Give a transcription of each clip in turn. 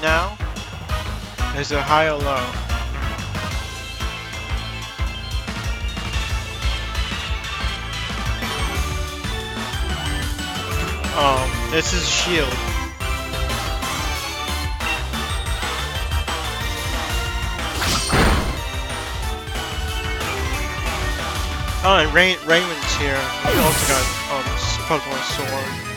now? Is it high or low? Um, this is shield. Oh, and Ray Raymond's here. He also got um Pokemon Sword.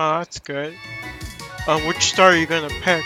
Oh, that's good. Uh, which star are you gonna pick?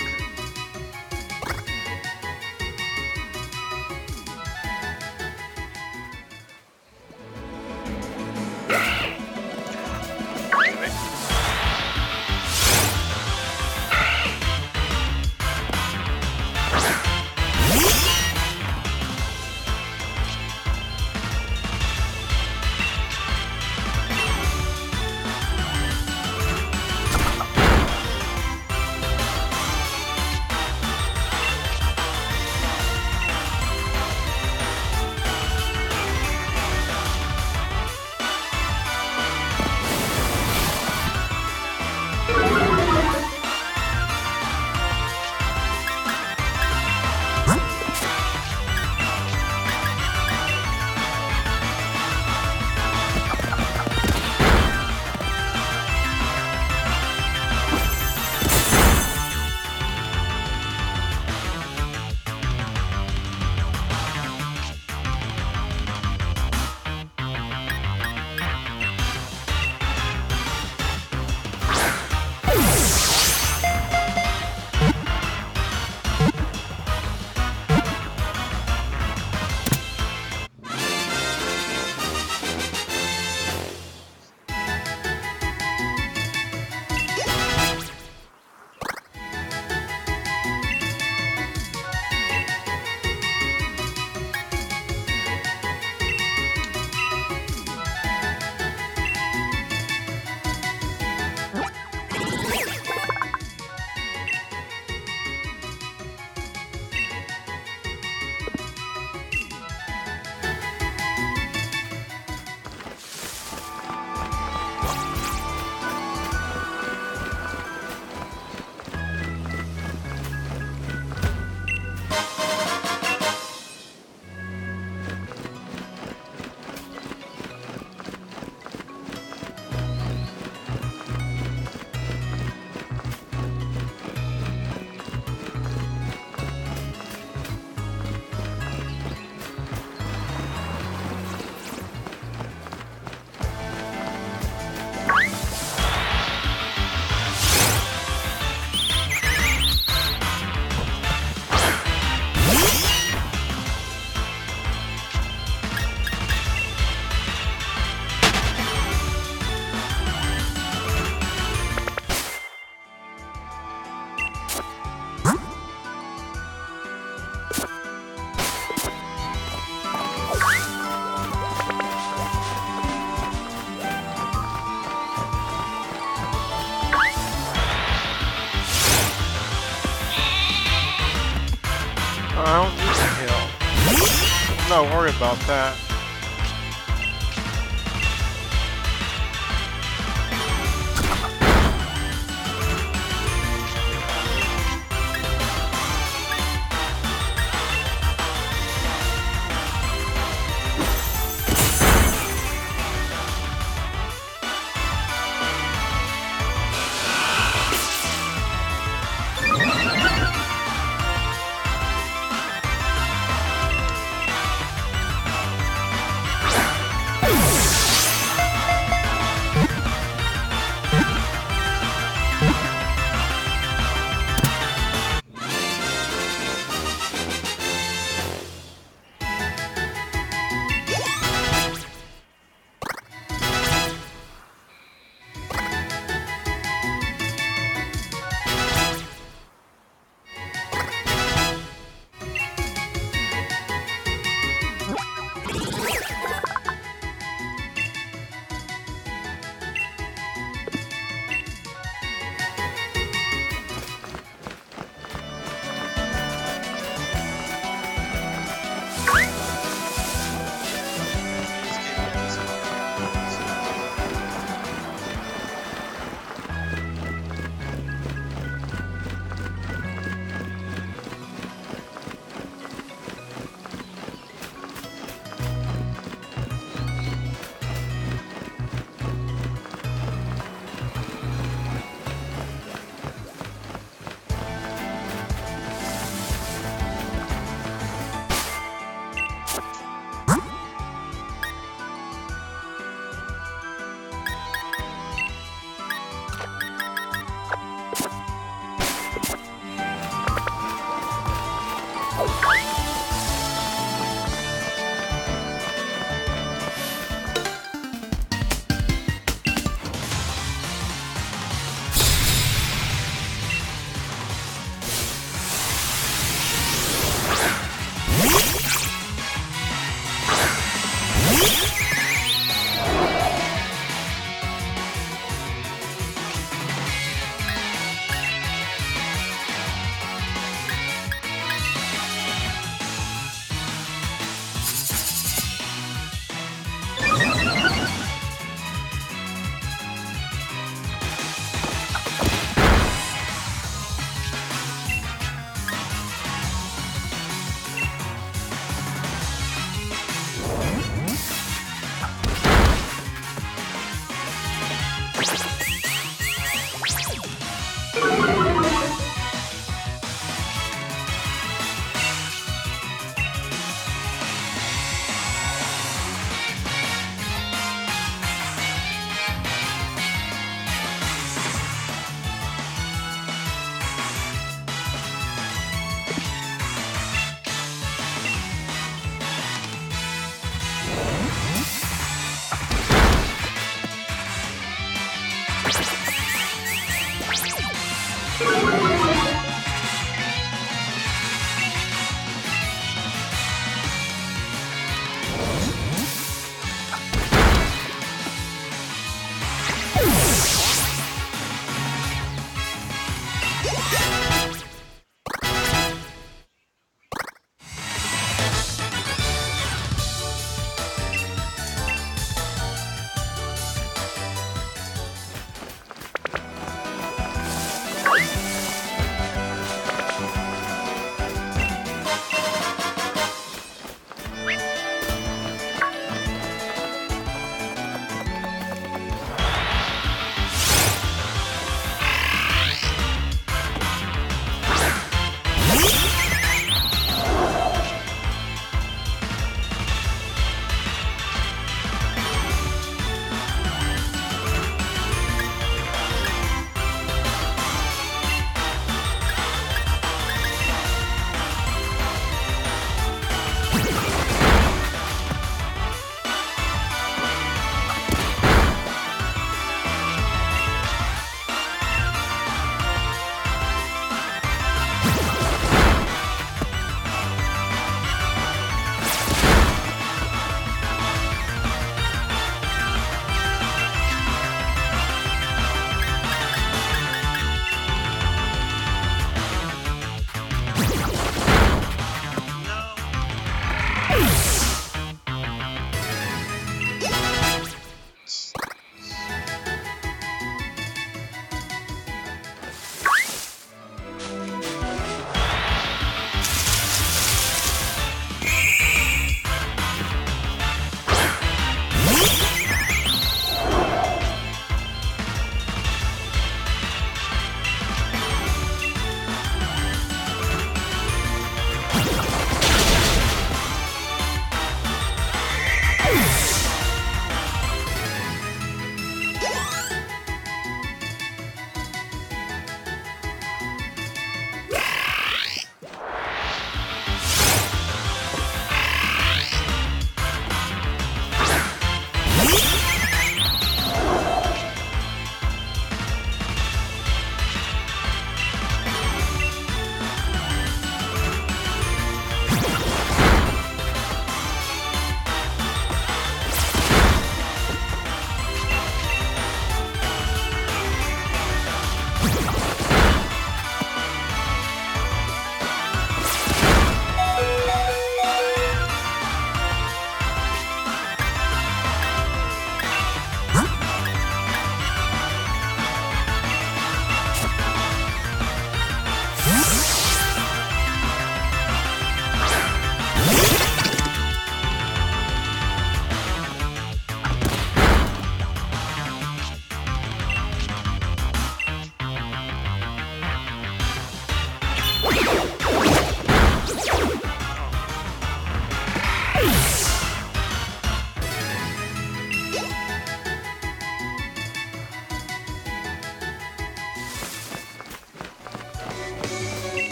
About that.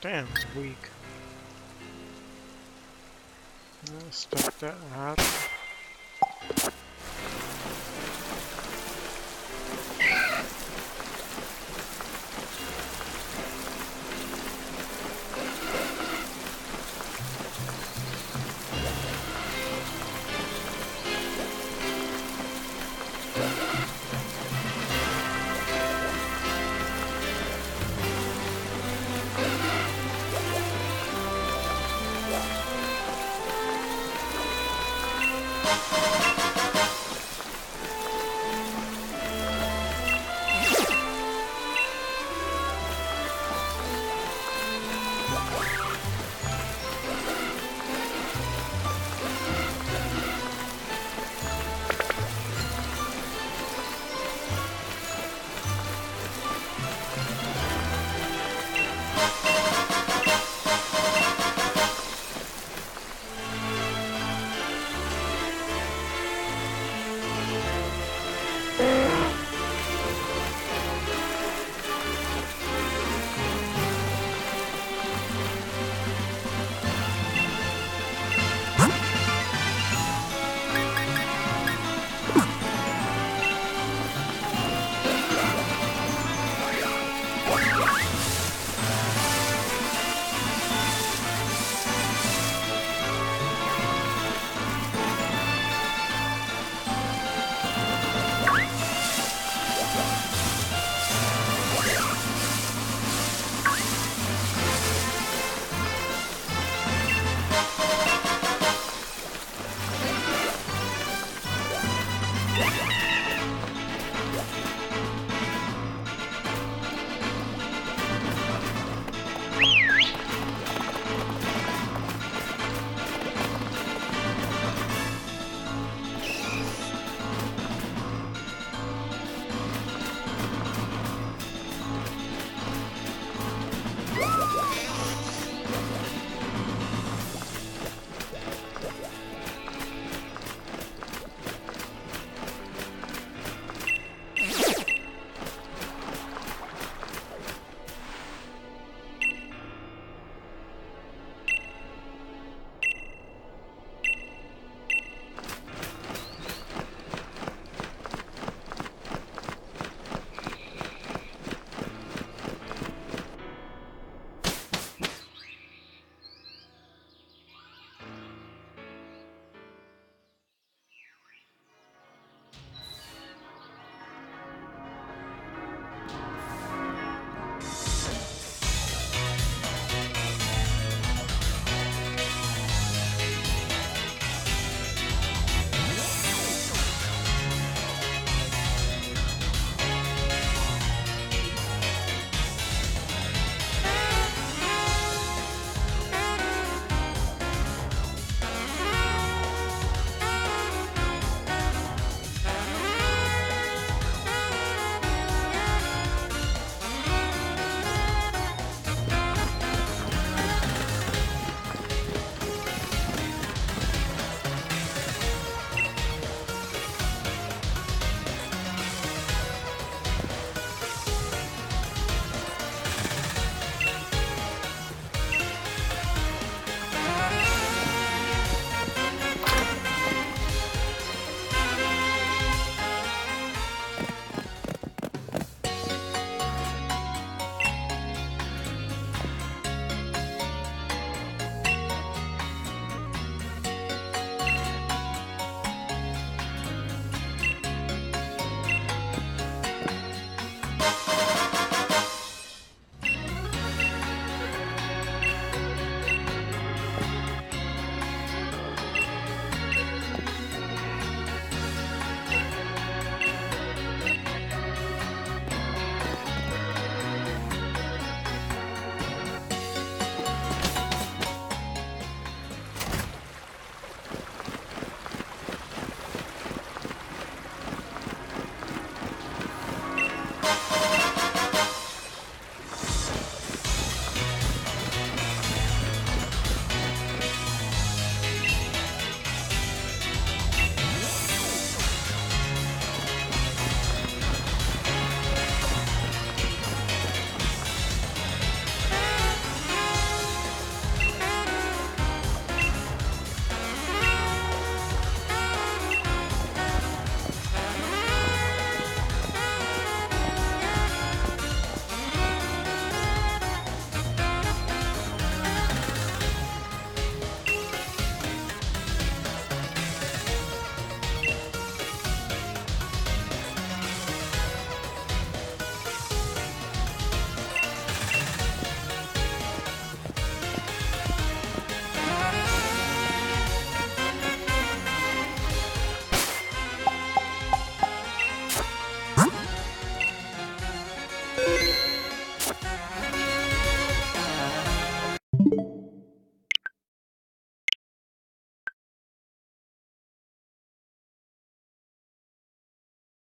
Damn, it's weak. Let's stop that out.